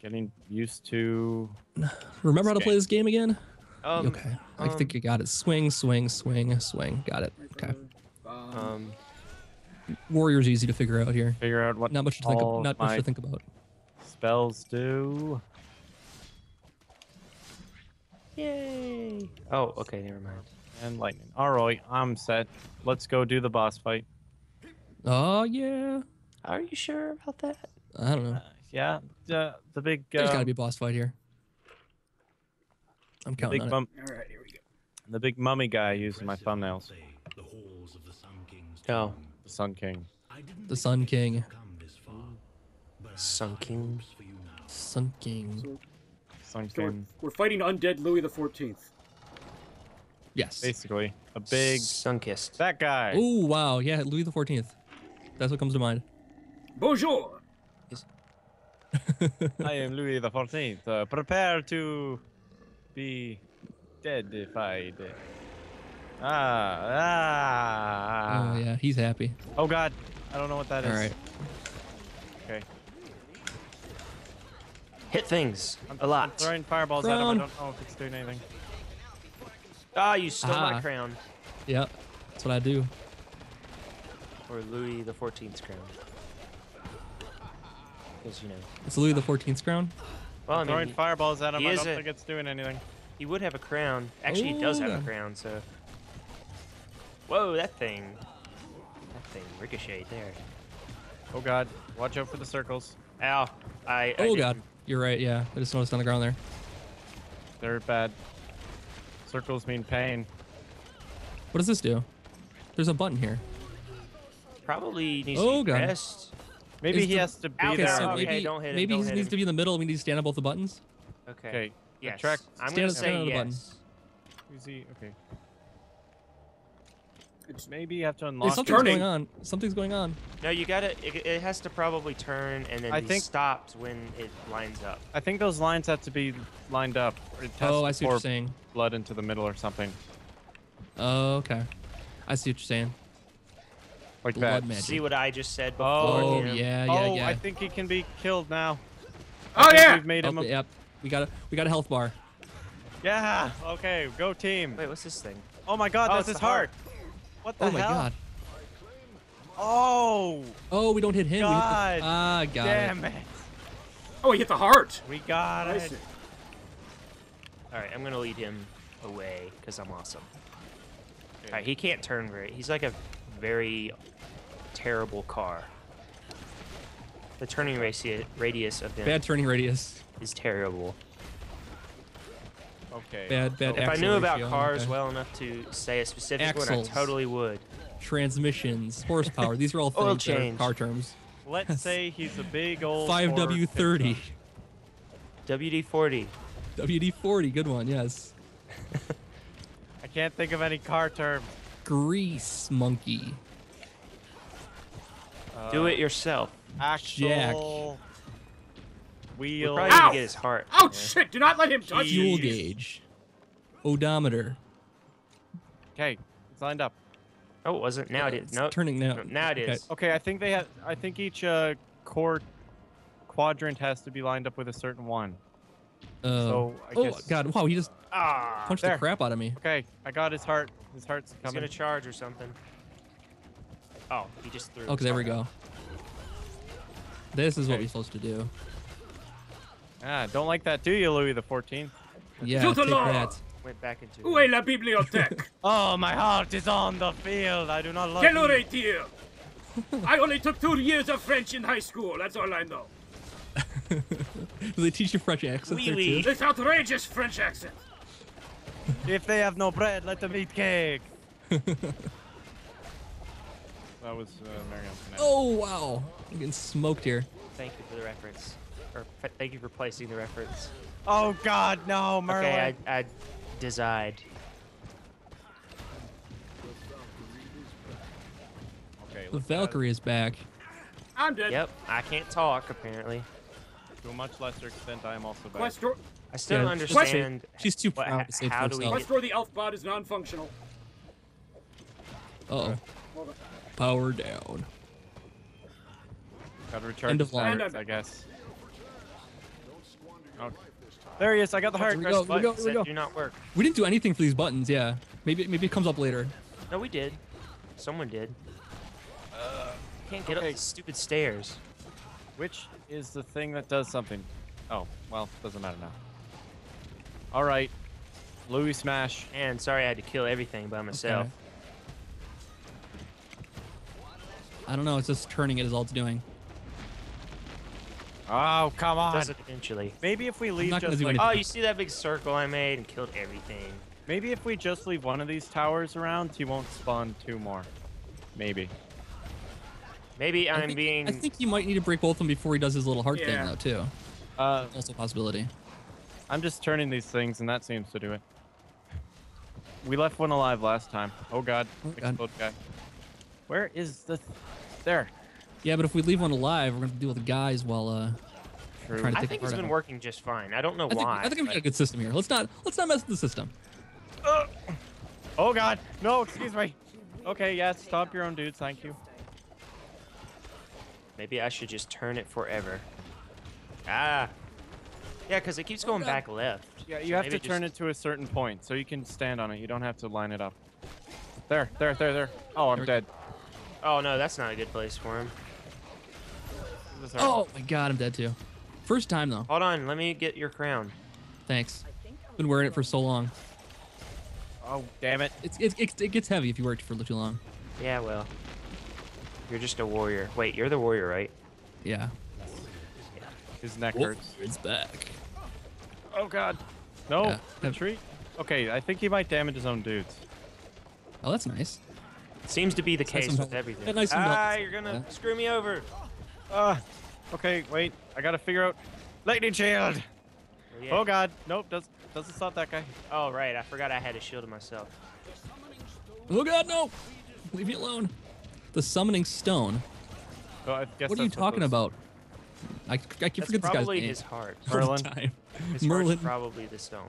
getting used to. Remember how to This play this game again? Um, okay. I um, think you got it. Swing, swing, swing, swing. Got it. Okay. Um, Warrior's easy to figure out here. Figure out what Not much to think. all Of, not much to think about. spells do. yay! Oh, okay, never mind. And lightning. All right, I'm set. Let's go do the boss fight. Oh yeah. Are you sure about that? I don't know. Yeah, the the big There's uh, got to be a boss fight here. I'm the counting big on it. all right, here we go. the big mummy guy using my thumbnails. The halls of the Sun King's Oh. The Sun King. I didn't The Sun King. come this far, but I Sun King. news for you now. Sun King. So, Sun so we're, King. we're fighting undead Louis the Fourteenth. Yes. Basically, a big sun Sunkissed. that guy. Oh wow, yeah, Louis the Fourteenth. That's what comes to mind. Bonjour. I am Louis the Fourteenth. Uh, prepare to be dead if deadified. Ah, ah. Oh yeah, he's happy. Oh God, I don't know what that is. All right. Okay. Hit things I'm, a lot. I'm throwing fireballs at him. I don't know if it's doing anything. Ah, you stole my Aha. crown. Yeah, that's what I do. Or Louis the Fourteenth's crown. Because you know. It's Louis the Fourteenth's crown. Well, I mean, throwing mean, fireballs at him. he I don't a- think it's doing anything. he would have a crown. Actually, he does have a crown. So. Whoa, that thing. That thing ricocheted there. Oh God, watch out for the circles. Ow. I. I Oh god, you're right. Yeah, I just noticed on the ground there. They're bad. Circles mean pain. What does this do? There's a button here. Probably needs Oh, to be God. pressed. Maybe Is he the- has to be Ow, Okay, there. so okay, maybe don't hit him, maybe he needs him. to be in the middle. We need to stand on both the buttons. Okay. Okay. Yes. Attract- I'm stand- gonna stand say on the button. yes. Is he okay? It's, Maybe you have to Hey, unlock. something's turning. going on. Something's going on. No, you gotta. It, it has to probably turn and then I think- stopped when it lines up. I think those lines have to be lined up. Or it Oh, I see what you're saying. Blood into the middle or something Oh, okay. I see what you're saying. Like Blood that. magic. See what I just said before? Oh, Jim? yeah, yeah, oh, yeah. I think he can be killed now. oh I think yeah. We've made Oh, him. A... yep. We got a we got a health bar. Yeah. Okay. Go team. Wait, what's this thing? Oh my God, Oh, that's his heart. heart. What the hell? Oh my hell? god. Oh, Oh, we don't hit him. we hit the- ah, got damn it. it. Oh, he hit the heart. We got I it. see. All right, I'm gonna lead him away because I'm awesome. All right, he can't turn very. He's like a very terrible car. The turning radius radius of him Bad turning radius. is terrible. Okay. Bad, bad. If I knew about ratio, cars okay. well enough to say a specific one, I totally would. Transmissions, horsepower. These are all Oil things that are change. car terms. Let's say he's a big old. Five W thirty. WD-40. WD forty. Good one. Yes. I can't think of any car terms. Grease monkey. Do Uh, it yourself. Axle. We're Wheel. probably gonna Ow! get his heart. Oh man. shit! Do not let him touch you. Fuel you. gauge. Odometer. Okay, it's lined up. Oh, it wasn't. Now it is. It's No. turning now. Now it Okay. is. Okay, I think they have. I think each uh, core quadrant has to be lined up with a certain one. Uh, So, I oh guess- god! Wow, he just Ah, punched there. the crap out of me. Okay, I got his heart. His heart's he's coming. gonna charge or something. Oh, he just threw. Okay, there we go. This is what we're supposed to do. ah, don't like that, do you, Louis the Fourteenth? Yeah, Tout à take l'heure. that. Went back into. Où est la bibliothèque? Oh, my heart is on the field. I do not love Quelle you. heure est-il? I only took two years of French in high school. That's all I know. Do they teach you French accents there Oui, oui. too? This outrageous French accent. If they have no bread, let them eat cake. that was uh, Marion. Oh wow! I'm getting smoked here. Thank you for the reference. Or thank you for placing the reference. Oh God, no, Merlin. Okay, I, I desired. Okay, The Valkyrie is back. I'm dead. Yep, I can't talk apparently. To a much lesser extent, I am also back. Questor, I still don't understand. She's too what- proud to save how do we herself. Questor the elf bot is non-functional. Uh oh. Hold. Power down. Gotta recharge End of line. batteries, I guess. Okay. There he is. I got the heart. Here we Press go, the here we go, button. here we go. do not work. We didn't do anything for these buttons. Yeah. Maybe maybe it comes up later. No, we did. Someone did. Can't get okay. up the stupid stairs. Which is the thing that does something? Oh, well, doesn't matter now. All right. Louis Smash. And sorry I had to kill everything by myself. Okay. I don't know. It's just turning it is all it's doing. Oh, come on. Does it eventually. Maybe if we leave not gonna just do like, anything. Oh, you see that big circle I made and killed everything. maybe if we just leave one of these towers around, he won't spawn two more. Maybe. Maybe I I'm think, being. I think he might need to break both of them before he does his little heart Yeah. thing, though, too. Uh, Also a possibility. I'm just turning these things, and that seems to do it. We left one alive last time. Oh God, Oh, God. explode guy. Where is the? Th- there. Yeah, but if we leave one alive, we're gonna have to deal with the guys while uh. True. Trying to I think it's been everything. working just fine. I don't know I think, why. I think we've but- got a good system here. Let's not let's not mess with the system. Oh God, no! Excuse me. Okay, yeah, stop your own dudes. Thank you. Maybe I should just turn it forever. Ah. Yeah, because it keeps going God. back left. Yeah, So you have to turn just- it to a certain point, so you can stand on it. You don't have to line it up. There, there, there, there. Oh, I'm dead. Oh no, that's not a good place for him. This is hard. Oh my god, I'm dead too. First time though. Hold on, let me get your crown. Thanks. Been wearing it for so long. Oh, damn it. It's it, it, it gets heavy if you wear it for too long. Yeah, well. You're just a warrior. Wait, you're the warrior, right? Yeah. His neck hurts. It's back. Oh God. No, Yeah. retreat. Okay, I think he might damage his own dudes. Oh, that's nice. Seems to be the case and with everything. nice and ah, balanced. you're gonna Yeah. screw me over. Ah. okay, wait. I gotta figure out. Lightning shield. Oh, yeah. Oh God. Nope. Does doesn't stop that guy. Oh, right. I forgot I had a shield of myself. Oh god, no! Leave me alone. The summoning stone. So I guess What are you talking those- about? I, I keep That's forget this guy's probably name. his heart. Merlin. His Merlin. heart's probably the stone.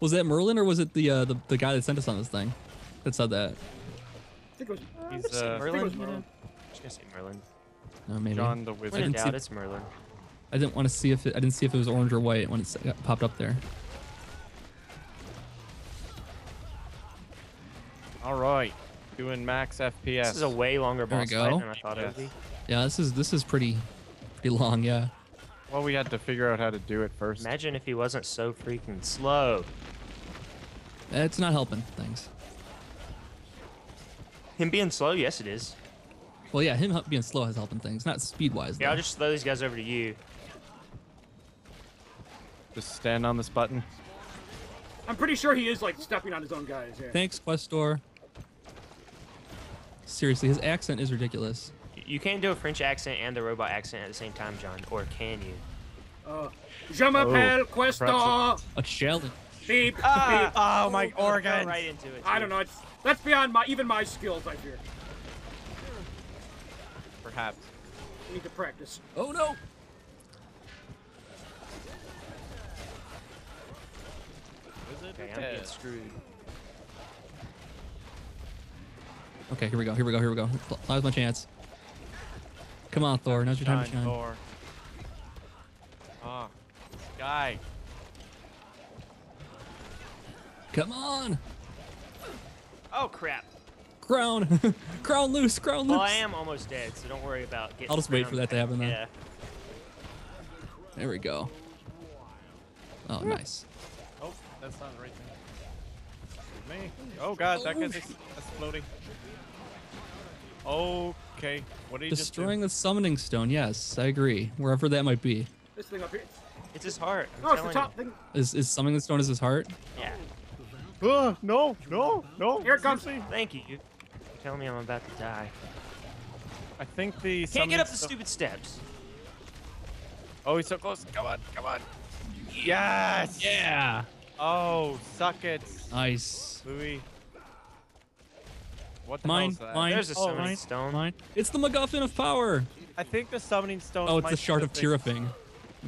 Was that Merlin or was it the uh, the, the guy that sent us on this thing that said that? I think it was, I'm He's gonna say uh, I think it Merlin. was? Merlin. I'm just gonna say Merlin. No, maybe. John the Wizard. in didn't see- it's Merlin. I didn't want to see if it, I didn't see if it was orange or white when it got popped up there. All right. Doing max FPS. This is a way longer There boss fight than I thought it would be. Yeah, this is this is pretty pretty long. Yeah. well, we had to figure out how to do it first. Imagine if he wasn't so freaking slow. It's not helping things. Him being slow, yes it is. Well, yeah, him being slow has helping things, not speed wise. Yeah, I'll just throw these guys over to you. Just stand on this button. I'm pretty sure he is like stepping on his own guys. Yeah. Thanks, Questor. Seriously, his accent is ridiculous. Y- You can't do a French accent and the robot accent at the same time, John. Or can you? Uh, Je m'appelle Questor. A challenge. Beep. Ah! beep. Oh my Go organs. right into it. I don't know. It's that's beyond my even my skills. I fear. Perhaps. I need to practice. Oh no! Okay, I'm getting screwed. Okay, here we go. Here we go. Here we go. Now's my chance. Come on, Thor. Now's your time to Shine. Thor. Ah, this guy. Come on! Oh crap! Crown! crown loose! Crown loose! Well, I am almost dead, so don't worry about getting. I'll just wait for that to happen then. Yeah. There we go. Oh, nice. Oh, that's not the right thing. Me. Oh God, that guy's exploding. Okay, what did he Destroying just the summoning stone. Yes, I agree. Wherever that might be. This thing up here. It's his heart. I'm No, it's the telling top thing. Is is summoning the stone as his heart? Yeah. do? Uh, no, no, no. Here it comes. seriously. Thank you. You're telling me I'm about to die. I think the Can't get up the stupid steps. Oh, he's so close. Come on, come on. Yes. Yeah. Oh, suck it, Nice. Louis. What the Mine, hell's that? mine. There's a oh, summoning mine, stone. Mine. It's the MacGuffin of power. I think the summoning stone. Oh, it's the shard of Tirafing.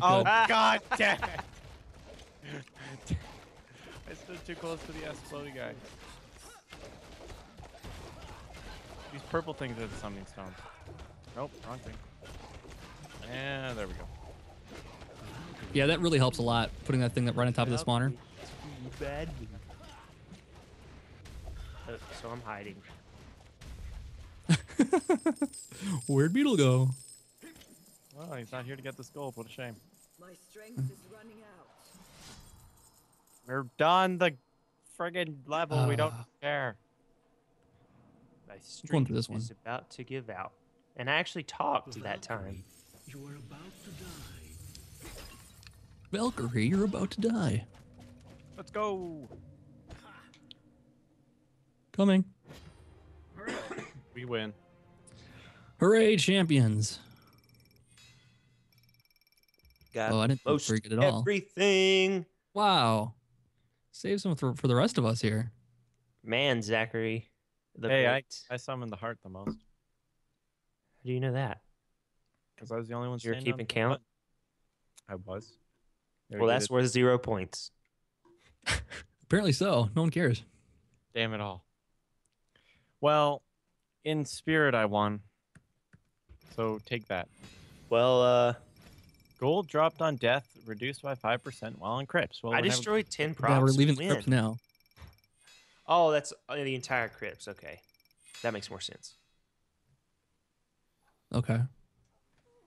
Oh Okay. Ah. God damn it! I stood too close to the exploding guy. These purple things are the summoning stones. Nope, wrong thing. And there we go. Yeah, that really helps a lot. Putting that thing right on top of the spawner. Bad. Uh, so I'm hiding. Where'd Beetle go? Well, he's not here to get this gold. What a shame. My strength is running out. We're done the friggin' level. we don't Ah. care. My going strength through this one. is about to give out. And I actually talked that time. You are about to die. Valkyrie, you're about to die. Let's go. Coming. We win. Hooray, champions. Got Oh, I didn't do most very good at all. everything. Wow. Save some for, for the rest of us here. Man, Zachary. The Hey, I, great. I summoned the heart the most How do you know that? because I was the only one. You're standing on keeping count? I was. There Well, that's worth zero points. Apparently so. No one cares. Damn it all. Well, in spirit, I won. So take that. Well, uh, Gold dropped on death, reduced by five percent while in crypts. Well, I we're destroyed 10 props. yeah, we're leaving the win. crypt now. Oh, that's uh, the entire crypts. Okay. That makes more sense. Okay.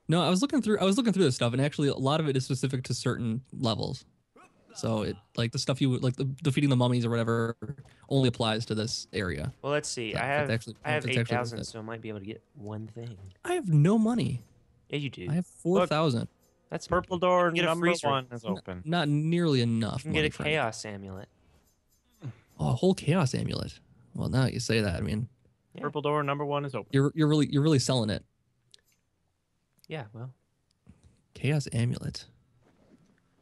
No, I was looking through I was looking through this stuff and actually a lot of it is specific to certain levels. So it like the stuff you like the defeating the mummies or whatever only applies to this area. Well, let's see. That- I have actually- I have that's 8,000, so I might be able to get one thing. I have no money. Yeah, you do. I have 4,000. That's Purple door You can get a number one is open. Not nearly enough. You can get a for me. chaos amulet. Oh, a whole chaos amulet. Well, now that you say that, I mean, Yeah. Purple door number one is open. you're you're really you're really selling it. Yeah, well. Chaos amulet.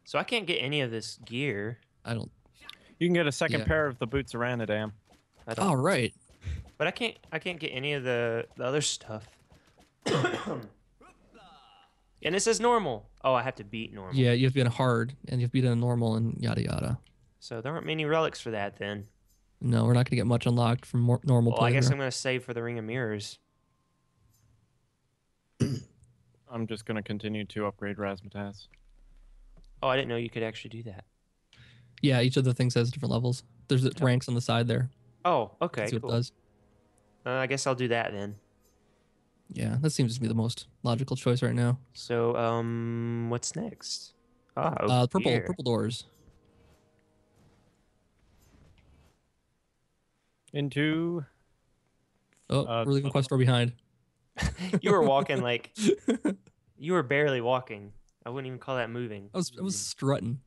So I can't get any of this gear. I don't. You can get a second Yeah. pair of the boots of Ranadam. I don't, Oh. But I can't I can't get any of the, the other stuff. and it says normal. Oh, I have to beat normal. Yeah, you have to be on hard and you have beaten be on normal and yada yada. So there aren't many relics for that then. No, we're not gonna get much unlocked from more normal Well, I guess. I'm gonna save for the Ring of Mirrors. I'm just gonna continue to upgrade Razzmatazz. Oh, I didn't know you could actually do that. Yeah, each of the things has different levels. There's the ranks on the side there. Oh, okay, See what cool. it does. Uh, I guess I'll do that then. Yeah, that seems to be the most logical choice right now. So, um, what's next? Ah, over uh, purple here. purple doors. Into Oh, Uh, we're leaving Questor behind. You were walking like you were barely walking. I wouldn't even call that moving. I was I was mm-hmm. strutting.